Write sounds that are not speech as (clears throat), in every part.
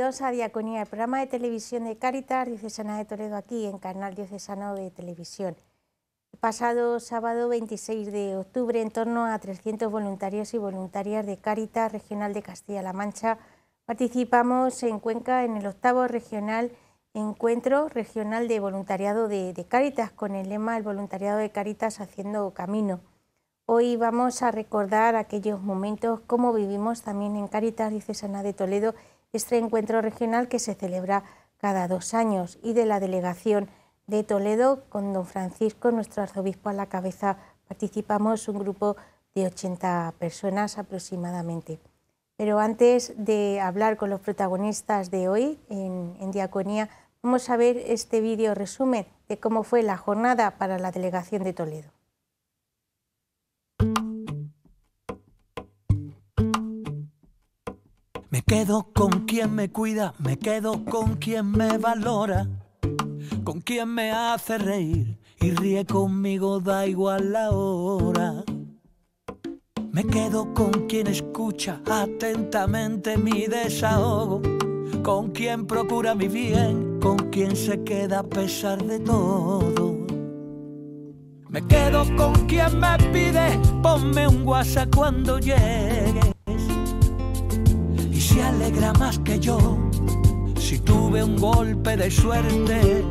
Bienvenidos a Diaconía, el programa de televisión de Cáritas Diocesana de Toledo aquí en Canal Diocesano de Televisión. El pasado sábado 26 de octubre, en torno a 300 voluntarios y voluntarias de Cáritas Regional de Castilla-La Mancha participamos en Cuenca en el octavo regional Encuentro Regional de Voluntariado de, de Cáritas con el lema El voluntariado de Cáritas haciendo camino. Hoy vamos a recordar aquellos momentos, cómo vivimos también en Cáritas Diocesana de Toledo este encuentro regional que se celebra cada dos años y de la delegación de Toledo con don Francisco, nuestro arzobispo a la cabeza, participamos un grupo de 80 personas aproximadamente. Pero antes de hablar con los protagonistas de hoy en, en Diaconía, vamos a ver este vídeo resumen de cómo fue la jornada para la delegación de Toledo. Quedo con quien me cuida, me quedo con quien me valora, con quien me hace reír y ríe conmigo, da igual la hora. Me quedo con quien escucha atentamente mi desahogo, con quien procura mi bien, con quien se queda a pesar de todo. Me quedo con quien me pide, ponme un WhatsApp cuando llegue alegra más que yo si tuve un golpe de suerte.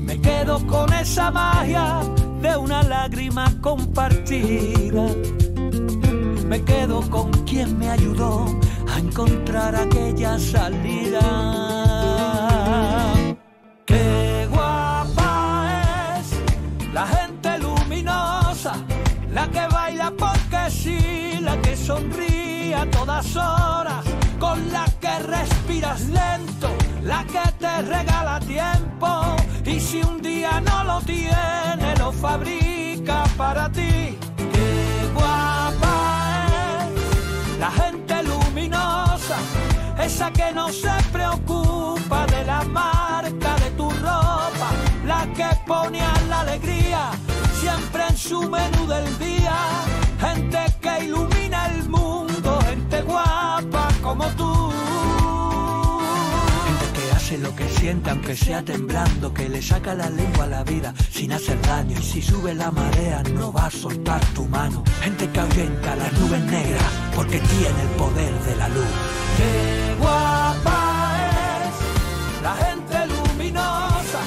Me quedo con esa magia de una lágrima compartida. Me quedo con quien me ayudó a encontrar aquella salida. Qué guapa es la gente luminosa, la que baila porque sí, la que sonríe a todas horas, con la que respiras lento, la que te regala tiempo. Y si un día no lo tiene, lo fabrica para ti. Qué guapa es la gente luminosa, esa que no se preocupa de la marca de tu ropa, la que pone a la alegría siempre en su menú del día. Gente que ilumina el mundo guapa como tú. Gente que hace lo que siente aunque sea temblando, que le saca la lengua a la vida sin hacer daño. Y si sube la marea no va a soltar tu mano. Gente que ahuyenta las nubes negras porque tiene el poder de la luz. Qué guapa es la gente luminosa,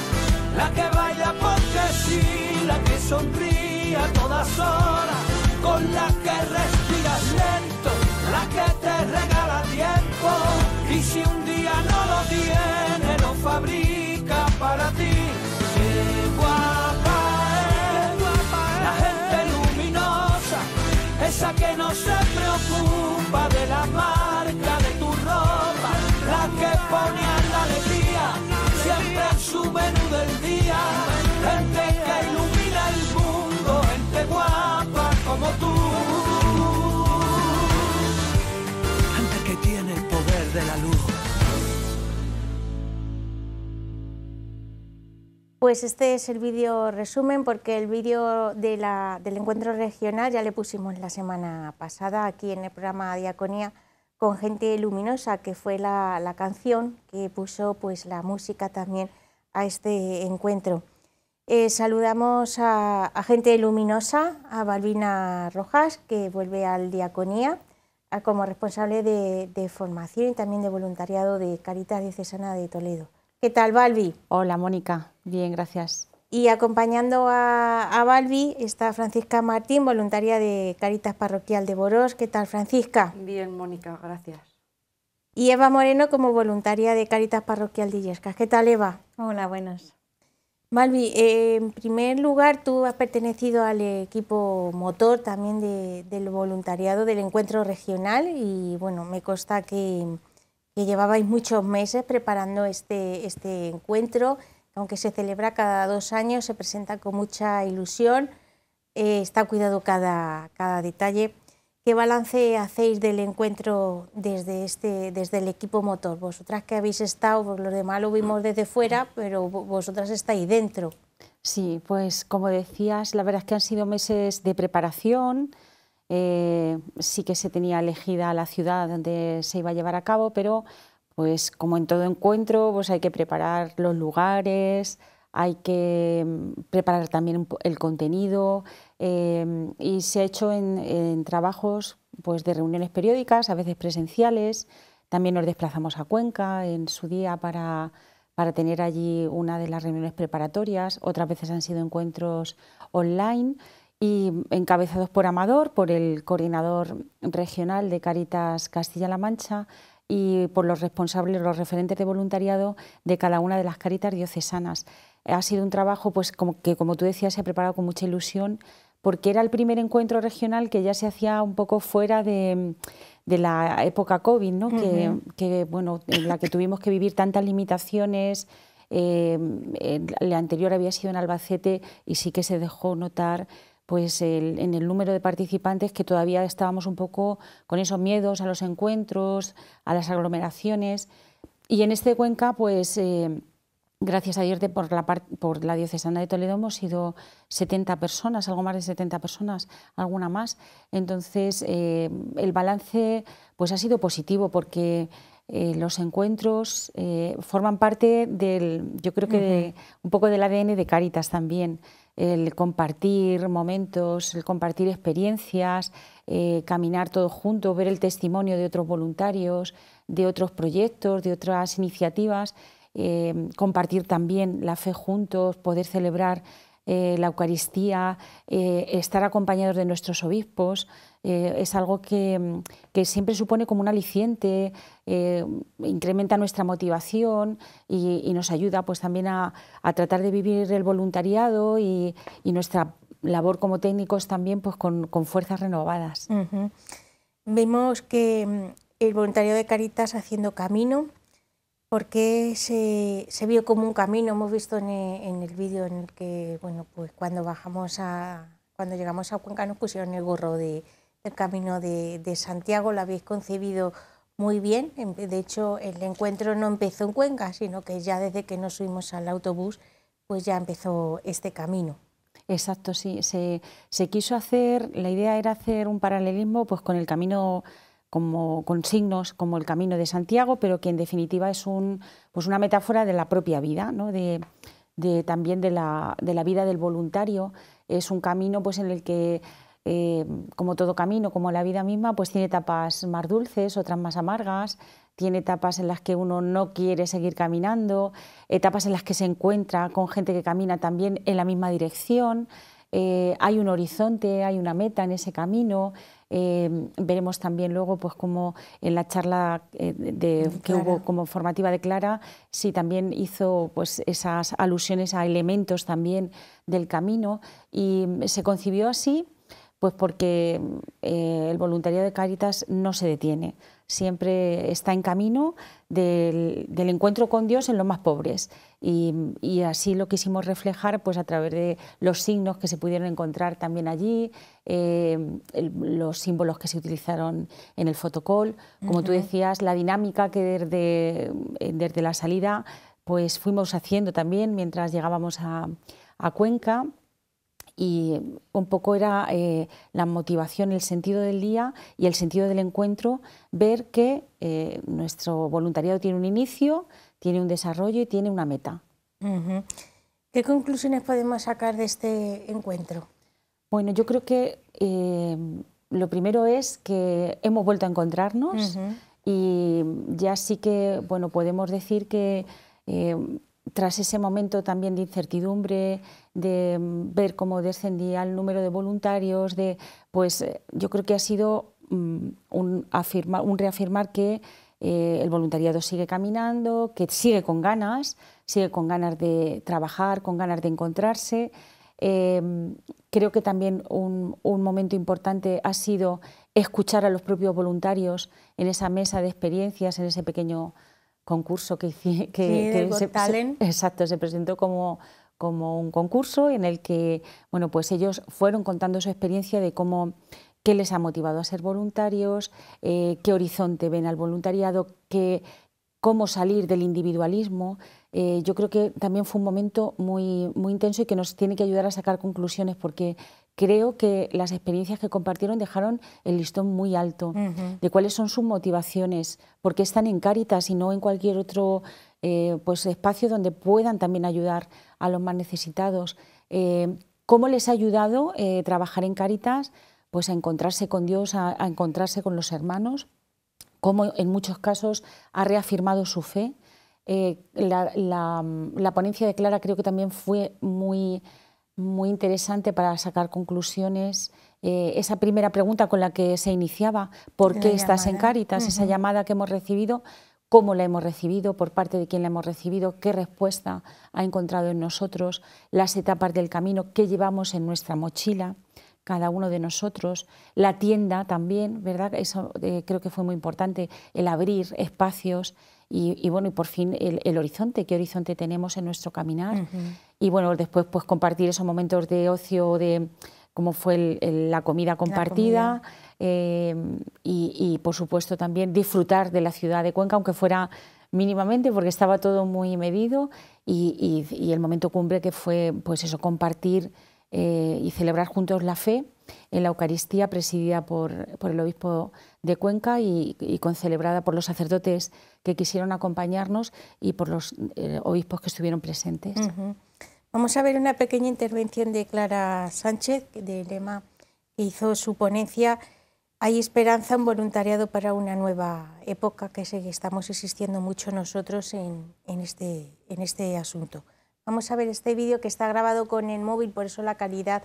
la que baila porque sí, la que sonríe a todas horas, con la que respiras lento que te regala tiempo y si un día no lo tiene lo fabrica para ti. Qué guapa es, la gente luminosa, esa que no se preocupa de la marca de tu ropa, la que pone a la alegría siempre en su menú del día, gente que ilumina el mundo, gente guapa como tú. Pues este es el vídeo resumen porque el vídeo de del encuentro regional ya le pusimos la semana pasada aquí en el programa Diaconía con gente luminosa, que fue la, canción que puso pues la música también a este encuentro. Eh, saludamos a, a, gente luminosa, a Balbina Rojas, que vuelve al Diaconía, como responsable de, formación y también de voluntariado de Caritas Diocesana de Toledo. ¿Qué tal, Balbi? Hola, Mónica. Bien, gracias. Y acompañando a, a, Balbi está Francisca Martín, voluntaria de Caritas Parroquial de Boros. ¿Qué tal, Francisca? Bien, Mónica, gracias. Y Eva Moreno como voluntaria de Caritas Parroquial de Illescas. ¿Qué tal, Eva? Hola, buenas. Malvi, eh, en primer lugar, tú has pertenecido al equipo motor también del voluntariado del encuentro regional y bueno, me consta que, llevabais muchos meses preparando este, este encuentro, aunque se celebra cada dos años, se presenta con mucha ilusión, eh, está cuidado cada, cada detalle. ¿Qué balance hacéis del encuentro desde, este, desde el equipo motor? Vosotras que habéis estado, pues los demás lo vimos desde fuera, pero vosotras estáis dentro. Sí, pues como decías, la verdad es que han sido meses de preparación. Eh, sí que se tenía elegida la ciudad donde se iba a llevar a cabo, pero pues como en todo encuentro, pues hay que preparar los lugares, hay que mm, preparar también el contenido em, y se ha hecho en, trabajos pues, de reuniones periódicas, a veces presenciales. También nos desplazamos a Cuenca en su día para, para tener allí una de las reuniones preparatorias. Otras veces han sido encuentros online y encabezados por Amador, por el coordinador regional de Caritas Castilla-La Mancha y por los responsables, los referentes de voluntariado de cada una de las Caritas diocesanas. Ha sido un trabajo pues, como, que, como tú decías, se ha preparado con mucha ilusión porque era el primer encuentro regional que ya se hacía un poco fuera de, la época COVID, ¿no? que, bueno, en la que tuvimos que vivir tantas limitaciones. Eh, el anterior había sido en Albacete y sí que se dejó notar pues en el número de participantes que todavía estábamos un poco con esos miedos a los encuentros, a las aglomeraciones. Y en este Cuenca, pues eh, gracias a Dios por la, por la diocesana de Toledo hemos sido 70 personas, algo más de 70 personas, alguna más. Entonces eh, el balance pues ha sido positivo porque eh, los encuentros forman parte del, yo creo que un poco del ADN de Caritas también el compartir momentos, el compartir experiencias, eh, caminar todos juntos, ver el testimonio de otros voluntarios, de otros proyectos, de otras iniciativas, eh, compartir también la fe juntos, poder celebrar eh, la Eucaristía, estar acompañados de nuestros obispos. Eh, es algo que, siempre supone como un aliciente, eh, incrementa nuestra motivación y, nos ayuda pues, también a, tratar de vivir el voluntariado y, nuestra labor como técnicos también pues, con, fuerzas renovadas. Vemos que mm, el voluntariado de Caritas haciendo camino, porque se, se, vio como un camino, hemos visto en el, el vídeo en el que, bueno, pues cuando bajamos a, cuando llegamos a Cuenca nos pusieron el gorro de, el Camino de, Santiago, lo habéis concebido muy bien. De hecho, el encuentro no empezó en Cuenca, sino que ya desde que nos subimos al autobús, pues ya empezó este camino. Exacto, sí. Se, quiso hacer, la idea era hacer un paralelismo pues, con el camino como, con signos como el camino de Santiago, pero que en definitiva es un, pues una metáfora de la propia vida, ¿no? de, también de la, de la, vida del voluntario. Es un camino pues, en el que eh, como todo camino, como la vida misma, pues tiene etapas más dulces, otras más amargas, tiene etapas en las que uno no quiere seguir caminando, etapas en las que se encuentra con gente que camina también en la misma dirección, eh, hay un horizonte, hay una meta en ese camino. Eh, veremos también luego, pues como en la charla de, que hubo como formativa de Clara, sí también hizo pues esas alusiones a elementos también del camino. Y se concibió así pues porque eh, el voluntariado de Cáritas no se detiene, siempre está en camino del, encuentro con Dios en los más pobres. Y, así lo quisimos reflejar pues, a través de los signos que se pudieron encontrar también allí, eh, los símbolos que se utilizaron en el fotocall. Como tú decías, la dinámica que desde, desde, la salida pues, fuimos haciendo también mientras llegábamos a, a Cuenca y un poco era eh, la motivación, el sentido del día y el sentido del encuentro, ver que eh, nuestro voluntariado tiene un inicio, tiene un desarrollo y tiene una meta. ¿Qué conclusiones podemos sacar de este encuentro? Bueno, yo creo que eh, lo primero es que hemos vuelto a encontrarnos y ya sí que bueno, podemos decir que tras ese momento también de incertidumbre, de mm, ver cómo descendía el número de voluntarios, de, pues eh, yo creo que ha sido mm, un, un reafirmar que eh, el voluntariado sigue caminando, que sigue con ganas, sigue con ganas de trabajar, con ganas de encontrarse. Em, creo que también un, momento importante ha sido escuchar a los propios voluntarios en esa mesa de experiencias, en ese pequeño concurso que, que, se, exacto, se presentó como, como un concurso en el que bueno, pues ellos fueron contando su experiencia de cómo qué les ha motivado a ser voluntarios, eh, qué horizonte ven al voluntariado, qué, cómo salir del individualismo. Eh, yo creo que también fue un momento muy, muy intenso y que nos tiene que ayudar a sacar conclusiones porque creo que las experiencias que compartieron dejaron el listón muy alto de cuáles son sus motivaciones, por qué están en Cáritas y no en cualquier otro eh, pues, espacio donde puedan también ayudar a los más necesitados. Eh, ¿Cómo les ha ayudado trabajar en Cáritas? Pues a encontrarse con Dios, a encontrarse con los hermanos, cómo en muchos casos ha reafirmado su fe. Eh, la, ponencia de Clara creo que también fue muy, muy interesante para sacar conclusiones. Eh, esa primera pregunta con la que se iniciaba, ¿por qué estás en Cáritas? Esa llamada que hemos recibido, cómo la hemos recibido, por parte de quién la hemos recibido, qué respuesta ha encontrado en nosotros, las etapas del camino que llevamos en nuestra mochila cada uno de nosotros, la tienda también, ¿verdad? Eso eh, creo que fue muy importante, el abrir espacios y, bueno, y por fin el, horizonte, qué horizonte tenemos en nuestro caminar. Y bueno, después pues compartir esos momentos de ocio, de cómo fue la comida compartida eh, y, por supuesto también disfrutar de la ciudad de Cuenca, aunque fuera mínimamente porque estaba todo muy medido y, y el momento cumbre que fue pues eso, compartir eh, y celebrar juntos la fe en la Eucaristía presidida por, el obispo de Cuenca y, concelebrada por los sacerdotes que quisieron acompañarnos y por los eh, obispos que estuvieron presentes. Vamos a ver una pequeña intervención de Clara Sánchez, de Lema, que hizo su ponencia. Hay esperanza, un voluntariado para una nueva época, que estamos existiendo mucho nosotros en, este, en este asunto. Vamos a ver este vídeo que está grabado con el móvil, por eso la calidad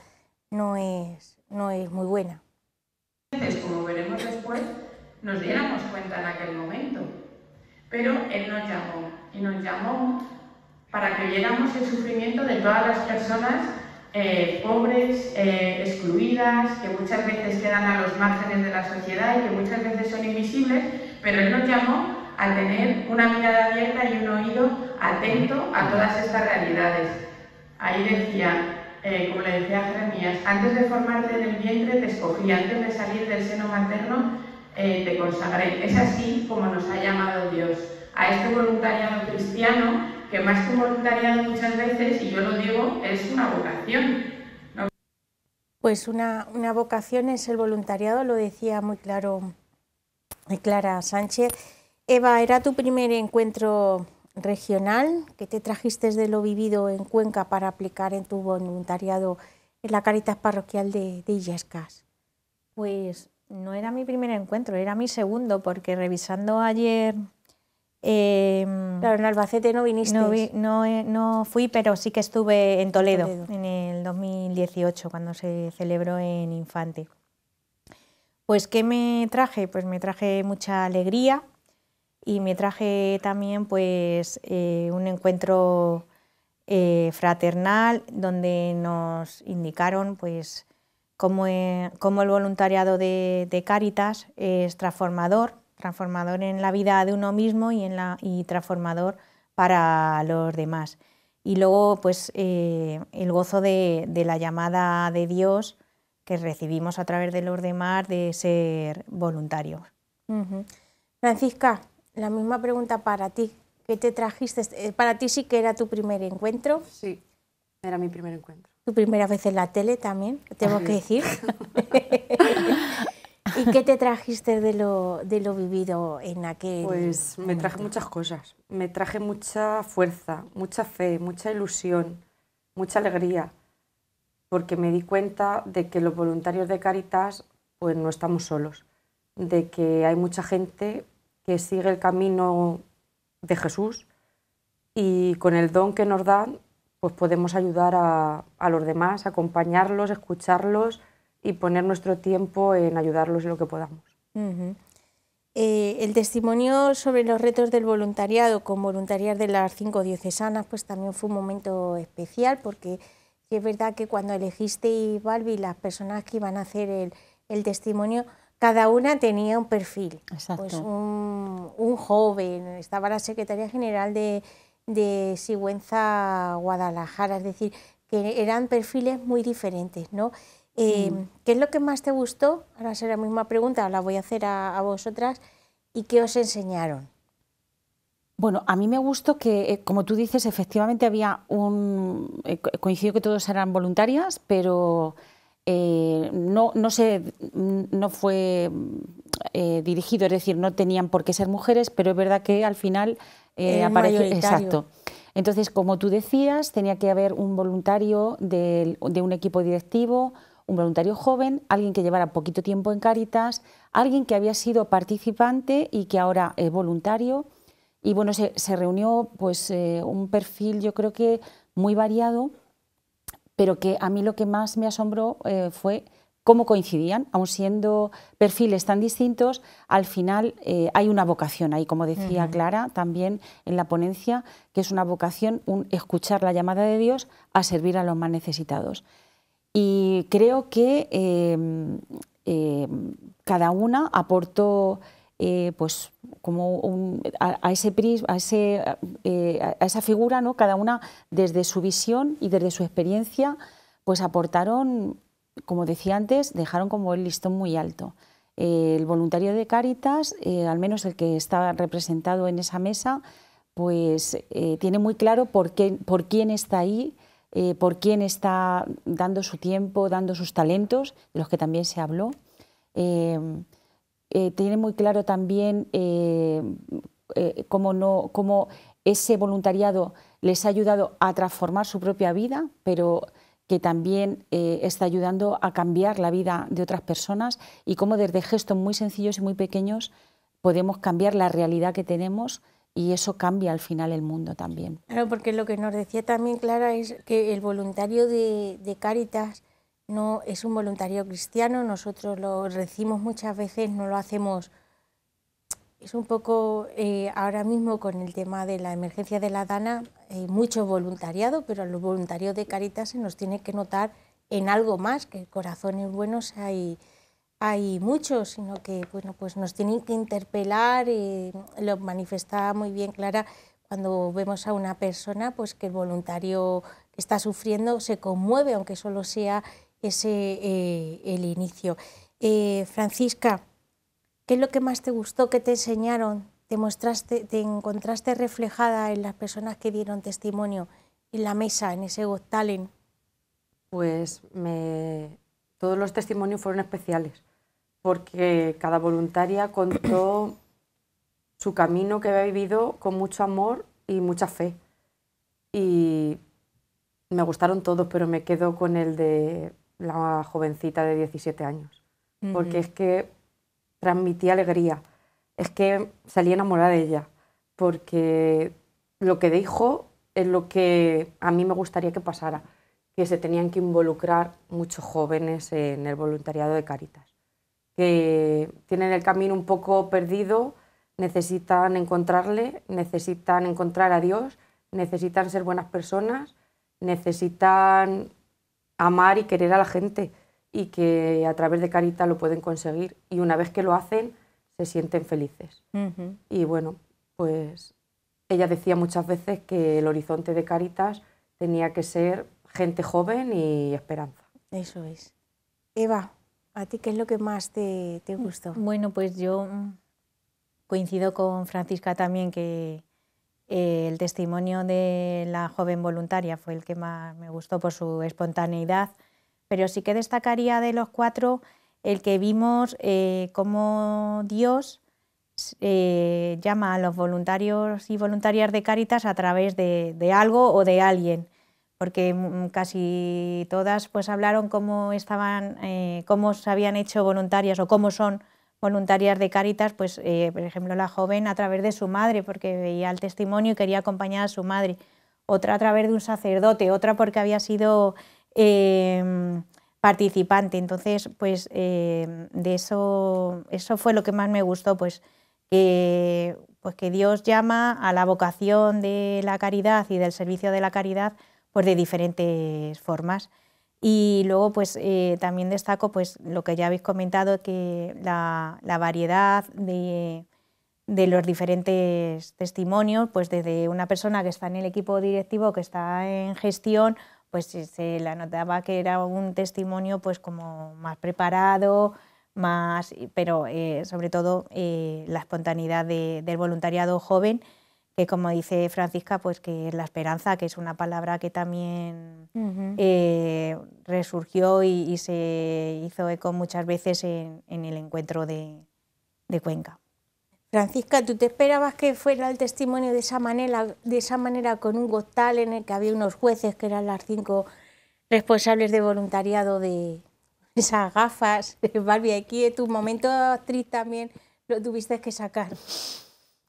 no es, no es muy buena. Como veremos después, nos diéramos cuenta en aquel momento. Pero Él nos llamó y nos llamó para que viéramos el sufrimiento de todas las personas eh, pobres, eh, excluidas, que muchas veces quedan a los márgenes de la sociedad y que muchas veces son invisibles, pero Él nos llamó a tener una mirada abierta y un oído atento a todas estas realidades. Ahí decía, eh, como le decía Jeremías, antes de formarte en el vientre te escogí, antes de salir del seno materno eh, te consagré. Es así como nos ha llamado Dios a este voluntariado cristiano, que más que un voluntariado muchas veces, y yo lo digo, es una vocación. Pues una, una vocación es el voluntariado, lo decía muy claro muy Clara Sánchez Eva, ¿era tu primer encuentro regional que te trajiste de lo vivido en Cuenca para aplicar en tu voluntariado en la Caritas Parroquial de, de Illescas? Pues no era mi primer encuentro, era mi segundo, porque revisando ayer... Em, claro, en Albacete no viniste. No, eh, no, fui, pero sí que estuve en Toledo, en el 2018, cuando se celebró en Infante. Pues, ¿qué me traje? Pues me traje mucha alegría, y me traje también pues eh, un encuentro eh, fraternal donde nos indicaron pues cómo, el voluntariado de, de, Cáritas es transformador, transformador en la vida de uno mismo y, en la, y transformador para los demás. Y luego pues el gozo de, la llamada de Dios que recibimos a través de los demás de ser voluntarios. Francisca, la misma pregunta para ti. ¿Qué te trajiste? Eh, para ti sí que era tu primer encuentro. Sí, era mi primer encuentro. Tu primera vez en la tele también, tengo que decir. (laughs) ¿Y qué te trajiste de lo, de lo vivido en aquel Pues me traje muchas cosas. Me traje mucha fuerza, mucha fe, mucha ilusión, mucha alegría, porque me di cuenta de que los voluntarios de Caritas pues no estamos solos, de que hay mucha gente que sigue el camino de Jesús y con el don que nos dan, pues podemos ayudar a, los demás, acompañarlos, escucharlos y poner nuestro tiempo en ayudarlos en lo que podamos. Eh, el testimonio sobre los retos del voluntariado con voluntarias de las cinco diocesanas pues también fue un momento especial porque es verdad que cuando elegiste Balbi las personas que iban a hacer el, el testimonio cada una tenía un perfil. Pues un, joven, estaba la secretaria general de, Sigüenza Guadalajara, es decir, que eran perfiles muy diferentes, ¿no? Eh, mm. ¿Qué es lo que más te gustó? Ahora será la misma pregunta, la voy a hacer a, vosotras. ¿Y qué os enseñaron? Bueno, a mí me gustó que, eh, como tú dices, efectivamente había un... Eh, coincido que todos eran voluntarias, pero eh, no, no, no fue dirigido, es decir, no tenían por qué ser mujeres, pero es verdad que al final aparece... Exacto. Entonces, como tú decías, tenía que haber un voluntario de, un equipo directivo, un voluntario joven, alguien que llevara poquito tiempo en Cáritas, alguien que había sido participante y que ahora es voluntario. Y bueno, se, reunió pues eh, un perfil yo creo que muy variado, pero que a mí lo que más me asombró eh, fue cómo coincidían, aun siendo perfiles tan distintos, al final eh, hay una vocación ahí, como decía Clara también en la ponencia, que es una vocación, un escuchar la llamada de Dios a servir a los más necesitados. Y creo que em, em, cada una aportó eh, pues como a, ese a, ese, eh, a esa figura, ¿no? cada una desde su visión y desde su experiencia, pues aportaron como decía antes, dejaron como el listón muy alto. el voluntario de Cáritas, eh, al menos el que está representado en esa mesa, pues tiene muy claro por, qué, por quién está ahí, eh, por quién está dando su tiempo, dando sus talentos, de los que también se habló. tiene muy claro también cómo, ese voluntariado les ha ayudado a transformar su propia vida, pero que también eh, está ayudando a cambiar la vida de otras personas y cómo desde gestos muy sencillos y muy pequeños podemos cambiar la realidad que tenemos y eso cambia al final el mundo también. Claro, porque lo que nos decía también Clara es que el voluntario de, de Cáritas no es un voluntario cristiano, nosotros lo decimos muchas veces, no lo hacemos es un poco eh, ahora mismo con el tema de la emergencia de la Dana, hay mucho voluntariado, pero los voluntarios de Caritas se nos tiene que notar en algo más, que corazones buenos hay, hay muchos, sino que bueno, pues nos tienen que interpelar, y lo manifesta muy bien Clara cuando vemos a una persona pues que el voluntario que está sufriendo se conmueve, aunque solo sea ese eh, el inicio. Eh, Francisca, ¿Qué es lo que más te gustó? ¿Qué te enseñaron? ¿Te, mostraste, te encontraste reflejada en las personas que dieron testimonio en la mesa, en ese Got Talent? Pues me... todos los testimonios fueron especiales, porque cada voluntaria contó (clears throat) su camino que había vivido con mucho amor y mucha fe. Y me gustaron todos, pero me quedo con el de la jovencita de 17 años, porque es que transmitía alegría. Es que salí enamorada de ella, porque lo que dijo es lo que a mí me gustaría que pasara, que se tenían que involucrar muchos jóvenes en el voluntariado de Caritas, que tienen el camino un poco perdido, necesitan encontrarle, necesitan encontrar a Dios, necesitan ser buenas personas, necesitan amar y querer a la gente y que a través de Carita lo pueden conseguir y una vez que lo hacen se sienten felices. Y bueno, pues ella decía muchas veces que el horizonte de Caritas tenía que ser gente joven y esperanza. Eso es. Eva, ¿a ti qué es lo que más te, te gustó? Bueno, pues yo coincido con Francisca también que eh, el testimonio de la joven voluntaria fue el que más me gustó por su espontaneidad pero sí que destacaría de los cuatro el que vimos eh, cómo Dios eh, llama a los voluntarios y voluntarias de Cáritas a través de, algo o de alguien, porque mm, casi todas pues hablaron cómo estaban, eh, cómo se habían hecho voluntarias o cómo son voluntarias de Cáritas, pues por ejemplo la joven a través de su madre, porque veía el testimonio y quería acompañar a su madre, otra a través de un sacerdote, otra porque había sido Em, participante. Entonces, pues em, de eso, eso fue lo que más me gustó, pues pues que Dios llama a la vocación de la caridad y del servicio de la caridad pues de diferentes formas. Y luego pues eh, también destaco pues lo que ya habéis comentado, que la, variedad de, los diferentes testimonios, pues desde una persona que está en el equipo directivo, que está en gestión, pues se la notaba que era un testimonio pues como más preparado, más, pero eh, sobre todo eh, la espontaneidad del voluntariado joven, que como dice Francisca, pues que la esperanza, que es una palabra que también eh, resurgió y, se hizo eco muchas veces en, el encuentro de, Cuenca. Francisca, ¿tú te esperabas que fuera el testimonio de esa manera, de esa manera con un gostal en el que había unos jueces que eran las cinco responsables de voluntariado de esas gafas? Barbie, aquí tu momento actriz también lo tuviste que sacar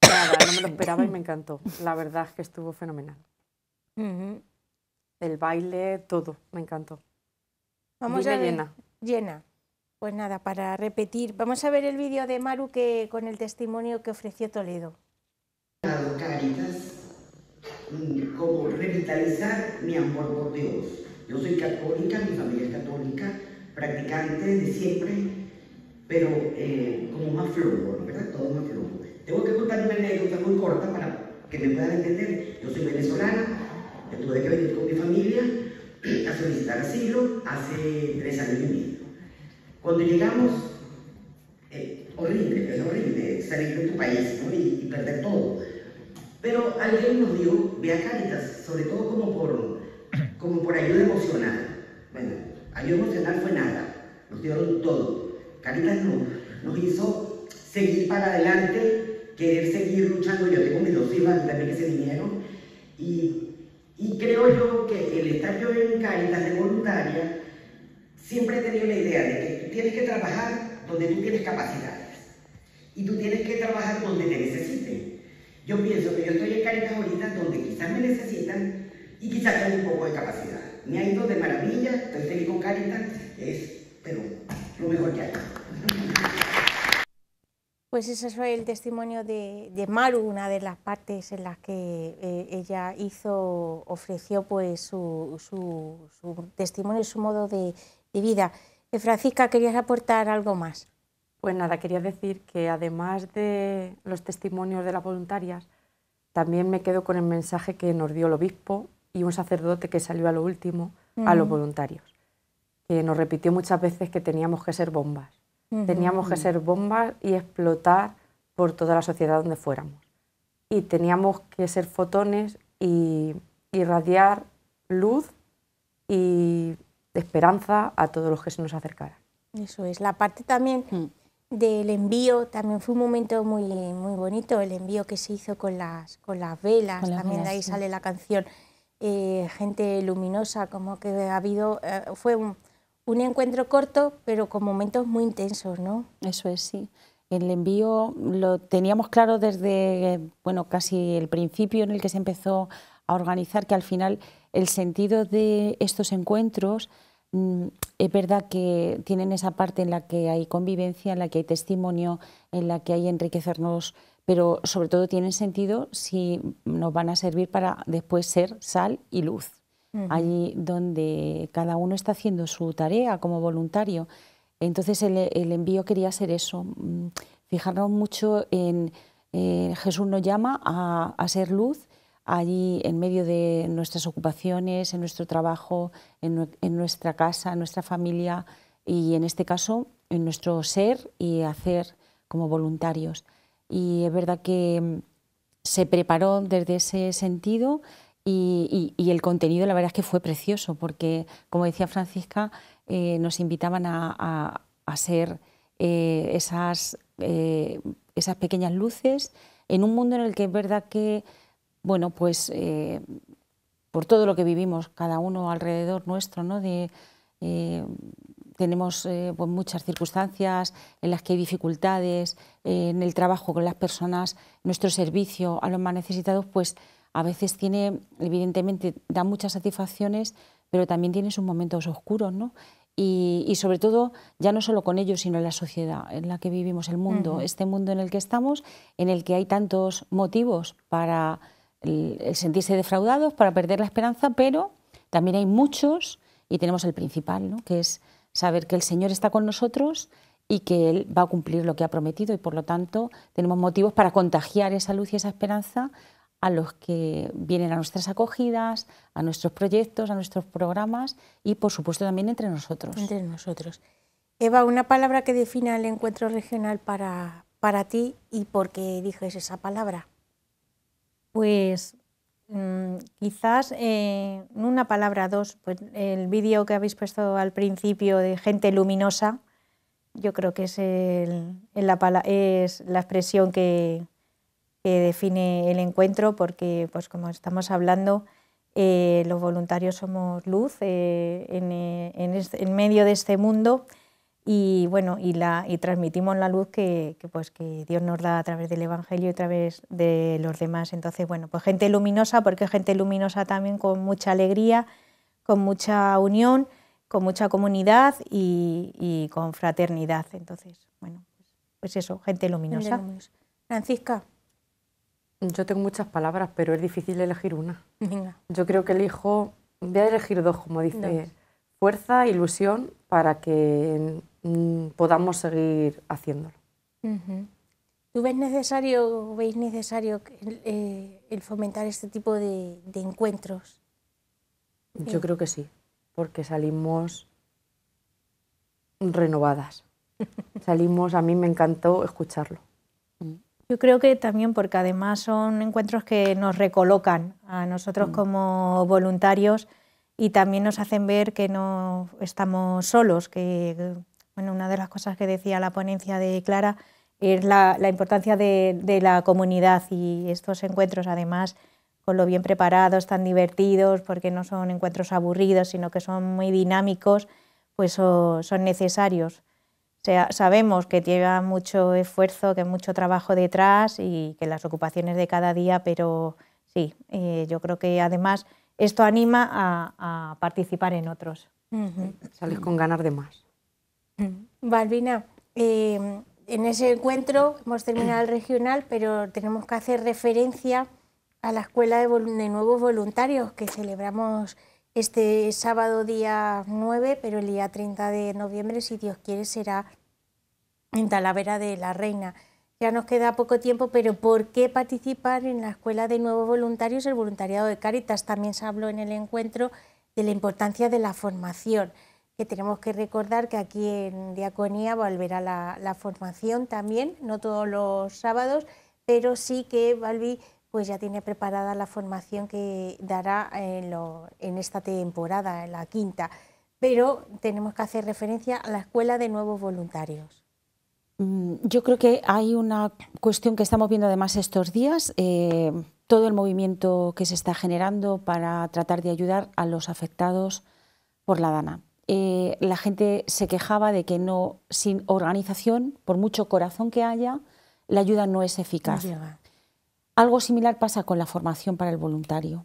no me lo esperaba y me encantó. La verdad es que estuvo fenomenal. El baile, todo, me encantó. Vamos a ver, llena. Llena. Pues nada, para repetir, vamos a ver el vídeo de Maru que, con el testimonio que ofreció Toledo. Caritas, como revitalizar mi amor por Dios. Yo soy católica, mi familia es católica, practicante de siempre, pero eh, como más flojo, ¿verdad? Todo más flojo. Tengo que contar una anécdota muy corta para que me puedan entender. Yo soy venezolana, tuve que venir con mi familia a solicitar asilo hace tres años y medio. Cuando llegamos, eh, horrible, es horrible salir de tu país y, perder todo. Pero alguien nos dio, ve a Caritas, sobre todo como por, como por ayuda emocional. Bueno, ayuda emocional fue nada, nos dieron todo. Caritas no, nos hizo seguir para adelante querer seguir luchando. Yo tengo mis dos hijas también que se vinieron y, y creo yo que el estar yo en Caritas de voluntaria, siempre he tenido la idea de que tú tienes que trabajar donde tú tienes capacidades y tú tienes que trabajar donde te necesiten. Yo pienso que yo estoy en Caritas ahorita donde quizás me necesitan y quizás tengo un poco de capacidad. Me ha ido de maravilla, estoy feliz con Caritas, es, pero lo mejor que hay. (laughs) Pues ese fue el testimonio de, Maru, una de las partes en las que eh, ella hizo, ofreció pues su, testimonio, su modo de, vida. Eh, Francisca, ¿querías aportar algo más? Pues nada, quería decir que además de los testimonios de las voluntarias, también me quedo con el mensaje que nos dio el obispo y un sacerdote que salió a lo último a los voluntarios, que nos repitió muchas veces que teníamos que ser bombas Teníamos que ser bombas y explotar por toda la sociedad donde fuéramos. Y teníamos que ser fotones y irradiar luz y esperanza a todos los que se nos acercaran. Eso es. La parte también mm. del envío también fue un momento muy, muy bonito, el envío que se hizo con las, con las velas, también de ahí sale la canción. Eh, gente luminosa, como que ha habido, eh, fue un, un encuentro corto, pero con momentos muy intensos, ¿no? Eso es, sí. El envío lo teníamos claro desde bueno, casi el principio en el que se empezó a organizar, que al final el sentido de estos encuentros mm, es verdad que tienen esa parte en la que hay convivencia, en la que hay testimonio, en la que hay enriquecernos, pero sobre todo tienen sentido si nos van a servir para después ser sal y luz allí donde cada uno está haciendo su tarea como voluntario. Entonces el, envío quería ser eso, mm, fijarnos mucho en Jesús nos llama a, ser luz allí en medio de nuestras ocupaciones, en nuestro trabajo, en, nuestra casa, en nuestra familia y en este caso en nuestro ser y hacer como voluntarios. Y es verdad que mm, se preparó desde ese sentido y, el contenido, la verdad es que fue precioso, porque, como decía Francisca, eh, nos invitaban a, ser eh, esas, eh, esas pequeñas luces en un mundo en el que es verdad que, bueno, pues por todo lo que vivimos, cada uno alrededor nuestro, ¿no? De, tenemos pues muchas circunstancias en las que hay dificultades, en el trabajo con las personas, nuestro servicio a los más necesitados, pues a veces tiene, evidentemente, da muchas satisfacciones, pero también tiene sus momentos oscuros, ¿no? Y, sobre todo, ya no solo con ellos, sino en la sociedad en la que vivimos, el mundo, este mundo en el que estamos, en el que hay tantos motivos para sentirse defraudados, para perder la esperanza, pero también hay muchos, y tenemos el principal, ¿no? que es saber que el Señor está con nosotros y que Él va a cumplir lo que ha prometido, y por lo tanto tenemos motivos para contagiar esa luz y esa esperanza a los que vienen a nuestras acogidas, a nuestros proyectos, a nuestros programas y, por supuesto, también entre nosotros. Entre nosotros. Eva, una palabra que defina el encuentro regional para, para ti y por qué dices esa palabra. Pues mm, quizás en una palabra, dos, pues el vídeo que habéis puesto al principio de gente luminosa, yo creo que es, la, es la expresión que, define el encuentro, porque pues como estamos hablando, eh, los voluntarios somos luz eh, en, medio de este mundo y bueno y, la, y transmitimos la luz que, pues, que Dios nos da a través del Evangelio y a través de los demás. Entonces, bueno, pues gente luminosa, porque gente luminosa también con mucha alegría, con mucha unión, con mucha comunidad y, con fraternidad. Entonces, bueno, pues, pues eso, gente luminosa. Francisca. Yo tengo muchas palabras, pero es difícil elegir una. Yo creo que elijo, voy a elegir dos, como dice, fuerza, ilusión, para que Mm, podamos seguir haciéndolo. ¿Tú ves necesario, veis necesario eh, el fomentar este tipo de, encuentros? Yo creo que sí, porque salimos renovadas. (laughs) salimos, a mí me encantó escucharlo. Yo creo que también porque además son encuentros que nos recolocan a nosotros mm. como voluntarios y también nos hacen ver que no estamos solos, que bueno, una de las cosas que decía la ponencia de Clara es la, importancia de, la comunidad y estos encuentros, además, con lo bien preparados, tan divertidos, porque no son encuentros aburridos, sino que son muy dinámicos, pues son necesarios. Sabemos que lleva mucho esfuerzo, que hay mucho trabajo detrás y que las ocupaciones de cada día, pero sí, eh, yo creo que además esto anima a, participar en otros. Sales con ganas de más. Balbina, em, en ese encuentro hemos terminado el regional, pero tenemos que hacer referencia a la Escuela de, Nuevos Voluntarios que celebramos este sábado día 9, pero el día 30 de noviembre, si Dios quiere, será en Talavera de la Reina. Ya nos queda poco tiempo, pero ¿por qué participar en la Escuela de Nuevos Voluntarios? El voluntariado de Cáritas también se habló en el encuentro de la importancia de la formación que tenemos que recordar que aquí en Diaconía volverá la, formación también, no todos los sábados, pero sí que Balbi pues ya tiene preparada la formación que dará en, en esta temporada, en la quinta. Pero tenemos que hacer referencia a la Escuela de Nuevos Voluntarios. Mm, yo creo que hay una cuestión que estamos viendo además estos días, eh, todo el movimiento que se está generando para tratar de ayudar a los afectados por la DANA. Eh, la gente se quejaba de que no, sin organización, por mucho corazón que haya, la ayuda no es eficaz. Algo similar pasa con la formación para el voluntario.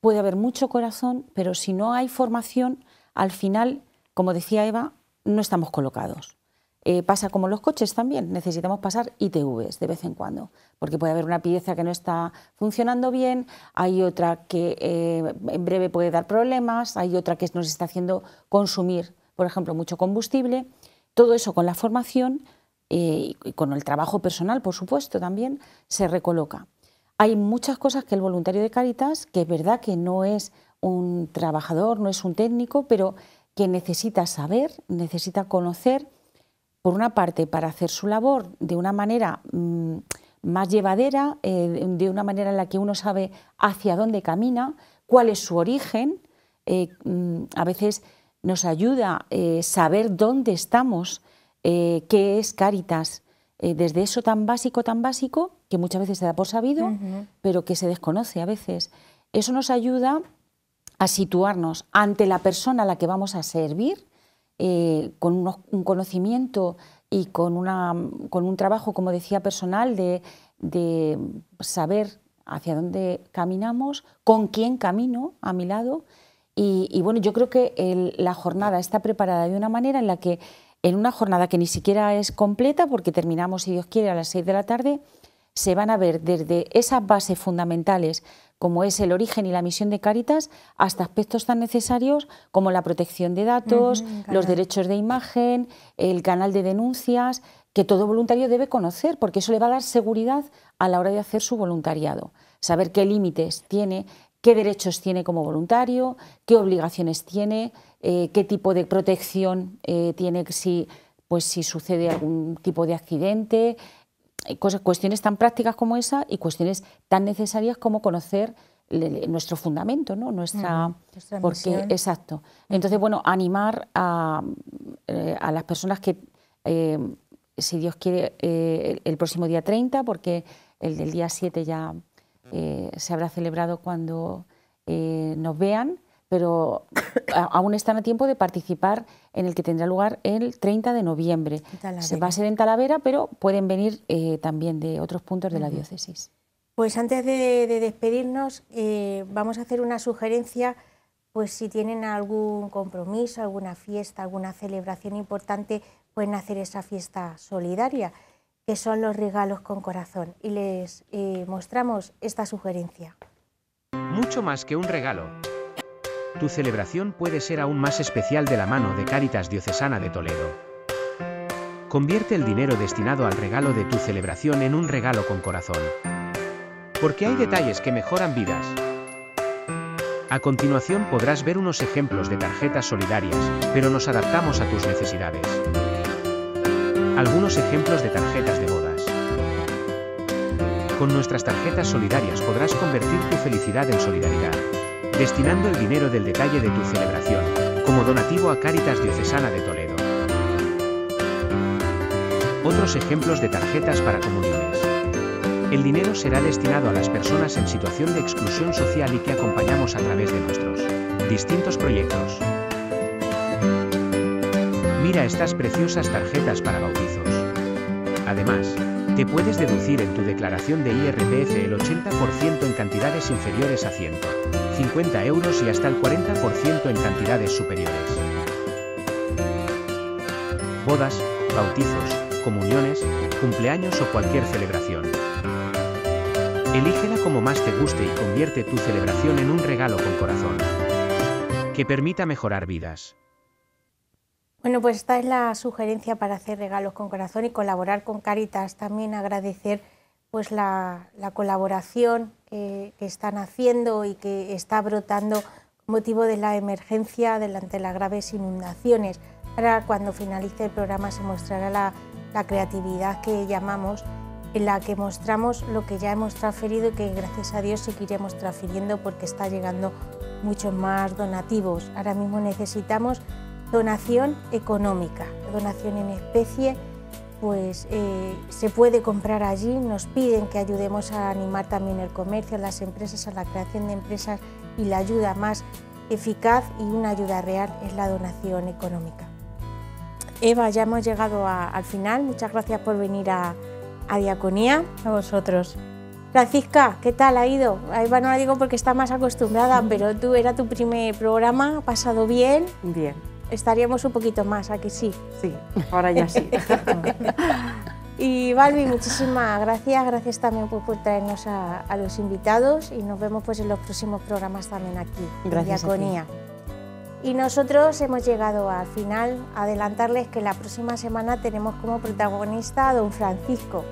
Puede haber mucho corazón, pero si no hay formación, al final, como decía Eva, no estamos colocados. Eh, pasa como los coches también, necesitamos pasar ITVs de vez en cuando, porque puede haber una pieza que no está funcionando bien, hay otra que eh, en breve puede dar problemas, hay otra que nos está haciendo consumir, por ejemplo, mucho combustible. Todo eso con la formación eh, y con el trabajo personal, por supuesto, también se recoloca. Hay muchas cosas que el voluntario de Caritas, que es verdad que no es un trabajador, no es un técnico, pero que necesita saber, necesita conocer por una parte, para hacer su labor de una manera mm, más llevadera, eh, de una manera en la que uno sabe hacia dónde camina, cuál es su origen. Eh, mm, a veces nos ayuda eh, saber dónde estamos, qué es Cáritas, desde eso tan básico, tan básico, que muchas veces se da por sabido, pero que se desconoce a veces. Eso nos ayuda a situarnos ante la persona a la que vamos a servir eh, con un conocimiento y con, una, con, un trabajo, como decía, personal de, saber hacia dónde caminamos, con quién camino a mi lado. Y, bueno, yo creo que la jornada está preparada de una manera en la que en una jornada que ni siquiera es completa, porque terminamos, si Dios quiere, a las seis de la tarde, se van a ver desde esas bases fundamentales como es el origen y la misión de Cáritas, hasta aspectos tan necesarios como la protección de datos, los derechos de imagen, el canal de denuncias, que todo voluntario debe conocer, porque eso le va a dar seguridad a la hora de hacer su voluntariado. Saber qué límites tiene, qué derechos tiene como voluntario, qué obligaciones tiene, eh, qué tipo de protección eh, tiene si, pues, si sucede algún tipo de accidente, cosas, cuestiones tan prácticas como esa y cuestiones tan necesarias como conocer nuestro fundamento, ¿no? Nuestra, porque exacto. Entonces, bueno, animar a, eh, a las personas que, eh, si Dios quiere, eh, el próximo día 30, porque el del día 7 ya se habrá celebrado cuando nos vean, pero aún están a tiempo de participar en el que tendrá lugar el 30 de noviembre. Se va a ser en Talavera, pero pueden venir también de otros puntos de la diócesis. Pues antes de, despedirnos, eh, vamos a hacer una sugerencia, pues si tienen algún compromiso, alguna fiesta, alguna celebración importante, pueden hacer esa fiesta solidaria, que son los regalos con corazón. Y les eh, mostramos esta sugerencia. Mucho más que un regalo. Tu celebración puede ser aún más especial de la mano de Cáritas Diocesana de Toledo. Convierte el dinero destinado al regalo de tu celebración en un regalo con corazón porque hay detalles que mejoran vidas. A continuación podrás ver unos ejemplos de tarjetas solidarias, pero nos adaptamos a tus necesidades. Algunos ejemplos de tarjetas de bodas. Con nuestras tarjetas solidarias podrás convertir tu felicidad en solidaridad, destinando el dinero del detalle de tu celebración, como donativo a Cáritas Diocesana de Toledo. Otros ejemplos de tarjetas para comuniones. El dinero será destinado a las personas en situación de exclusión social y que acompañamos a través de nuestros distintos proyectos. Mira estas preciosas tarjetas para bautizos. Además, te puedes deducir en tu declaración de IRPF el 80% en cantidades inferiores a 150 euros y hasta el 40% en cantidades superiores. Bodas, bautizos, comuniones, cumpleaños o cualquier celebración. Elígela como más te guste y convierte tu celebración en un regalo con corazón que permita mejorar vidas. Bueno, pues esta es la sugerencia para hacer regalos con corazón y colaborar con Caritas. También agradecer pues la, colaboración que, están haciendo y que está brotando motivo de la emergencia delante de las graves inundaciones. Ahora cuando finalice el programa se mostrará la, la creatividad que llamamos en la que mostramos lo que ya hemos transferido y que gracias a Dios seguiremos transfiriendo porque está llegando muchos más donativos. Ahora mismo necesitamos donación económica, donación en especie, pues eh, se puede comprar allí, nos piden que ayudemos a animar también el comercio, las empresas, a la creación de empresas y la ayuda más eficaz y una ayuda real es la donación económica. Eva, ya hemos llegado al final, muchas gracias por venir a, a Diaconía. A vosotros. Francisca, ¿qué tal ha ido? A Eva no la digo porque está más acostumbrada, (laughs) pero tú era tu primer programa, ¿ha pasado bien? Bien. Estaríamos un poquito más, aquí sí? Sí, ahora ya sí. (laughs) y Balbi, muchísimas gracias, gracias también por, traernos a, los invitados y nos vemos pues en los próximos programas también aquí, gracias Diaconía. Y nosotros hemos llegado al final, adelantarles que la próxima semana tenemos como protagonista a don Francisco,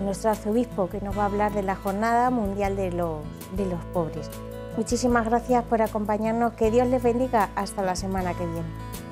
nuestro arzobispo, que nos va a hablar de la Jornada Mundial de los, de los Pobres. Muchísimas gracias por acompañarnos, que Dios les bendiga hasta la semana que viene.